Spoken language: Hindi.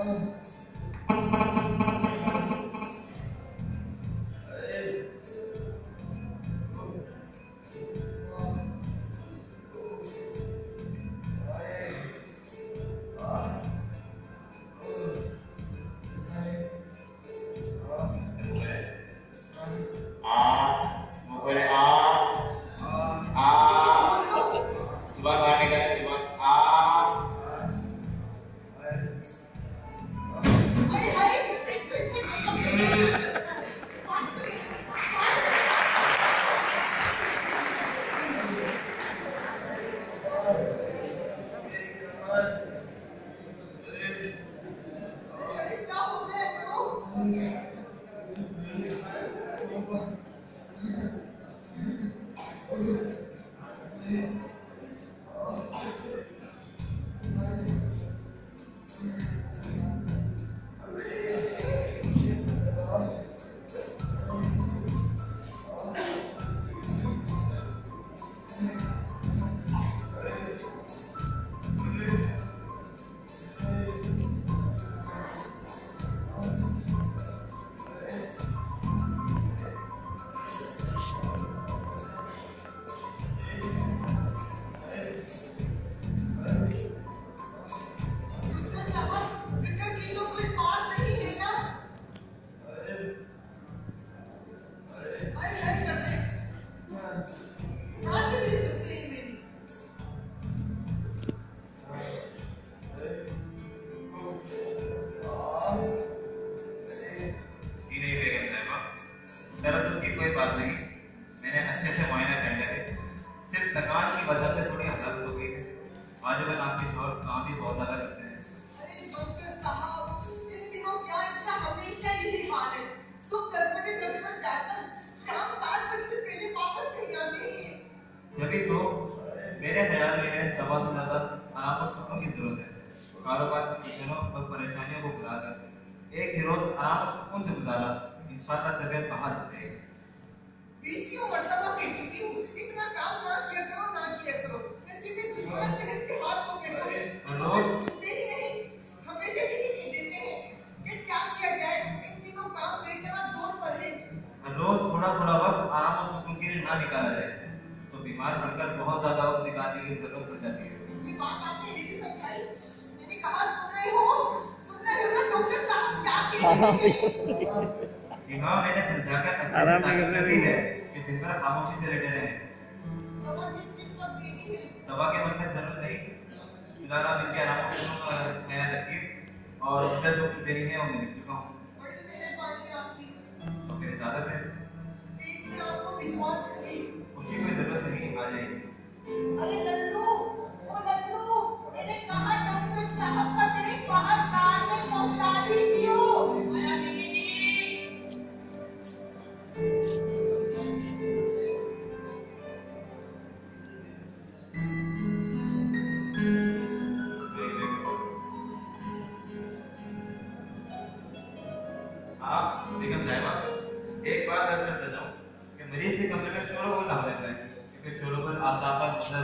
आपको थकान की वजह से थोड़ी हलाकत हो गई है। आजकल आपके शोर काम भी बहुत ज़्यादा करते हैं। जभी तो मेरे ख्याल में है दवा से ज़्यादा आराम और सुकून की ज़रूरत है। कारोबार की टेंशनों और परेशानियों को भुलाकर एक ही रोज आराम और सुकून से गुजारा इंसान का तबीयत बहाल हो जाएगी। थोड़ा थोड़ा वक्त आराम और सुकून के लिए ना निकाला जाए तो बीमार बनकर बहुत ज़्यादा वक्त निकालने की ज़रूरत पड़ जाती है। ये बात आपने भी समझाई। मैंने कहा सुन रहे हो सुन रहे हो ना डॉक्टर साहब क्या कह रहे हैं? जी हाँ मैंने समझाकर अच्छे से आराम नहीं करने कर दी देंगे। है कि दिन भर खामोशी से लेटे रहे। दवा है? के ज़रूरत नहीं। फ़िलहाल आप इनके आराम और सुकून का ख्याल रखिए और मुझे जो कुछ देनी है वो मैं लिख चुका हूँ। बड़ी मेहरबानी आपकी। तो फिर इजाज़त है। में आपको भिजवा दूँगी उसकी कोई ज़रूरत नहीं आ जाएगी अरे लल्लू ओ लल्लू मैंने कहा डॉक्टर साहब का बैग बाहर कार में पहुँचा दीजिए आप साहिबा एक बात अर्ज़ करता जाऊँ कि से कंप्यूटर शोर वो ना हो क्योंकि शोरों पर आसाब पर